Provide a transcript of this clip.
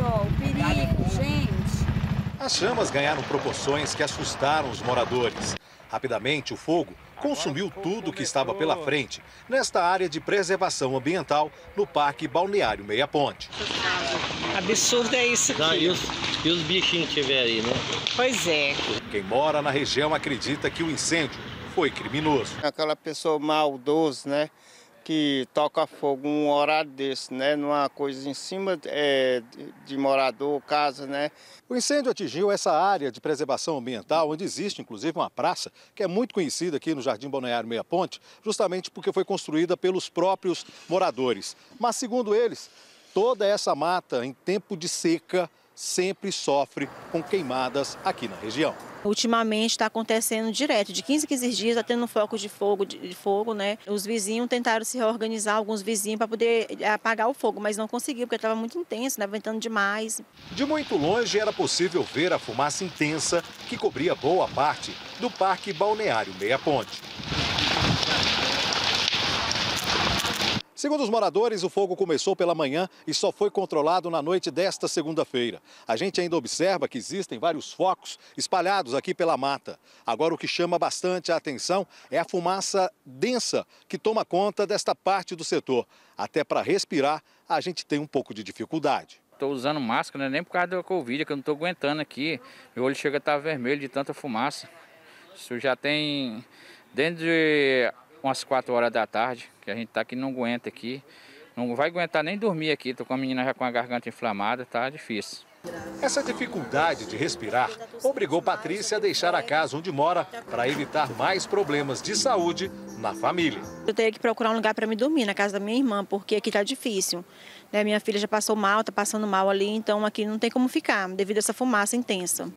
o perigo, gente. As chamas ganharam proporções que assustaram os moradores. Rapidamente, o fogo consumiu tudo que estava pela frente, nesta área de preservação ambiental no Parque Balneário Meia Ponte. Absurdo é isso Não, e, aqui. os, e os bichinhos que tiver aí, né? Pois é. Quem mora na região acredita que o incêndio foi criminoso. Aquela pessoa maldosa, né? Que toca fogo um horário desse, né? Numa coisa em cima é, de, morador, casa, né? O incêndio atingiu essa área de preservação ambiental, onde existe inclusive uma praça que é muito conhecida aqui no Jardim Balneário Meia Ponte, justamente porque foi construída pelos próprios moradores. Mas, segundo eles, toda essa mata, em tempo de seca, sempre sofre com queimadas aqui na região. Ultimamente está acontecendo direto, de 15 em 15 dias está tendo um foco de fogo, de, de fogo, né? Os vizinhos tentaram se reorganizar, alguns vizinhos, para poder apagar o fogo, mas não conseguiu, porque estava muito intenso, né? ventando demais. De muito longe era possível ver a fumaça intensa que cobria boa parte do Parque Balneário Meia Ponte. Segundo os moradores, o fogo começou pela manhã e só foi controlado na noite desta segunda-feira. A gente ainda observa que existem vários focos espalhados aqui pela mata. Agora, o que chama bastante a atenção é a fumaça densa que toma conta desta parte do setor. Até para respirar, a gente tem um pouco de dificuldade. Estou usando máscara, né? nem por causa da Covid, que eu não estou aguentando aqui. Meu olho chega a estar vermelho de tanta fumaça. Isso já tem desde umas 4 horas da tarde, que a gente tá aqui não aguenta aqui. Não vai aguentar nem dormir aqui, tô com a menina já com a garganta inflamada, tá difícil. Essa dificuldade de respirar obrigou Patrícia a deixar a casa onde mora para evitar mais problemas de saúde na família. Eu teria que procurar um lugar para me dormir na casa da minha irmã, porque aqui tá difícil. Né? Minha filha já passou mal, tá passando mal ali, então aqui não tem como ficar, devido a essa fumaça intensa.